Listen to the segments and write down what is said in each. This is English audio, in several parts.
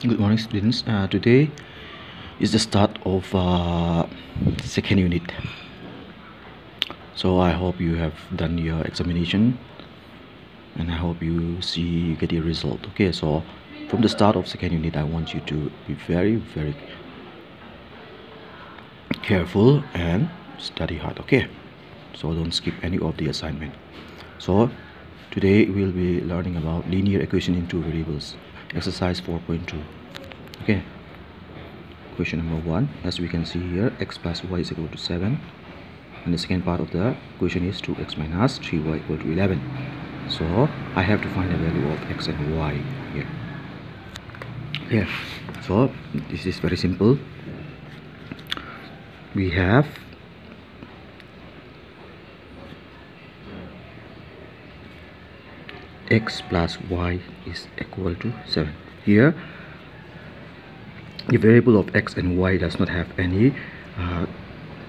Good morning students. Uh, today is the start of uh, second unit. So I hope you have done your examination and I hope you see you get your result. Okay, so from the start of second unit I want you to be very very careful and study hard. Okay, so don't skip any of the assignment. So today we'll be learning about linear equation in two variables exercise 4.2 okay. Question number one. As we can see here x plus y is equal to 7 and the second part of the question is 2x minus 3y equal to 11 so i have to find the value of x and y here. Here so this is very simple. We have x plus y is equal to 7 here the variable of x and y does not have any uh,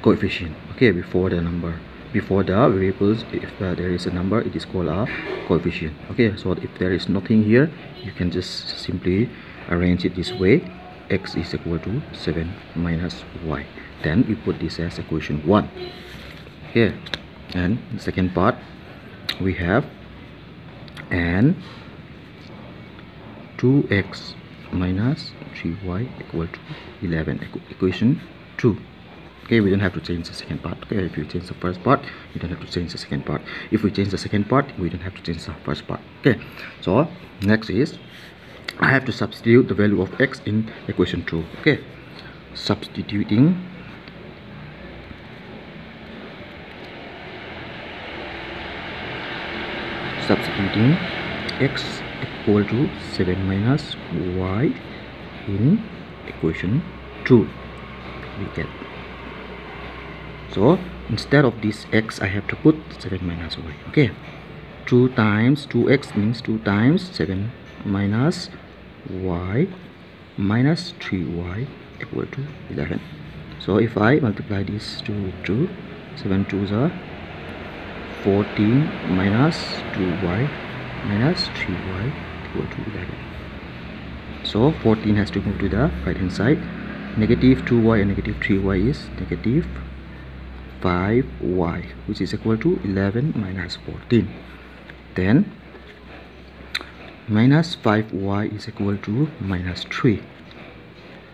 coefficient. Okay before the number before the variables if uh, there is a number it is called a coefficient. Okay so if there is nothing here you can just simply arrange it this way. X is equal to 7 minus y. Then we put this as equation 1 here and second part we have and 2x minus 3y equal to 11 equation 2 okay we don't have to change the second part. Okay if you change the first part you don't have to change the second part. If we change the second part we don't have to change the first part. Okay so next is i have to substitute the value of x in equation 2 okay substituting substituting x equal to 7 minus y in equation 2 we get. So instead of this x i have to put 7 minus y okay? 2 times 2x means 2 times 7 minus y minus 3y equal to 11 so if i multiply these two with 2 7 2s are 14 minus 2y minus 3y equal to 11 so 14 has to move to the right hand side. Negative 2y and negative 3y is negative 5y which is equal to 11 minus 14 then minus 5y is equal to minus 3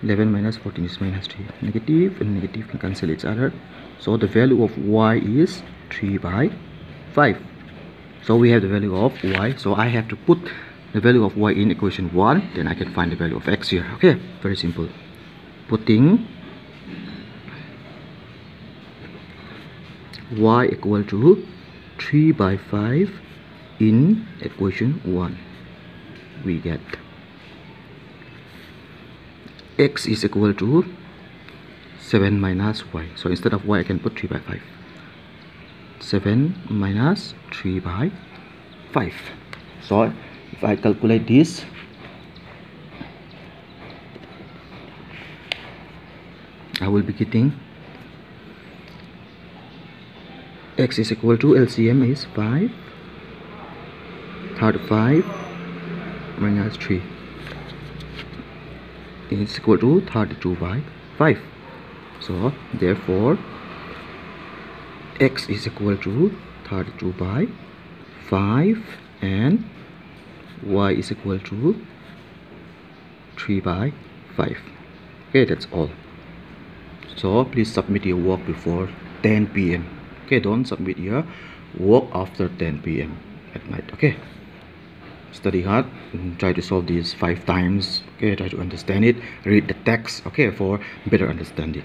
11 minus 14 is minus 3 negative and negative can cancel each other so the value of y is 3 by 5 so we have the value of y. So i have to put the value of y in equation 1 then i can find the value of x here. Okay very simple. Putting y equal to 3 by 5 in equation 1 we get x is equal to 7 minus y. So instead of y i can put 3 by 5 7 minus 3 by 5 so if I calculate this I will be getting x is equal to LCM is 5 35 minus 3 is equal to 32 by 5 so therefore x is equal to 32 by 5 and y is equal to 3 by 5 okay that's all. So please submit your work before 10 p.m okay don't submit your work after 10 p.m at night okay? Study hard try to solve these five times okay? Try to understand it. Read the text okay for better understanding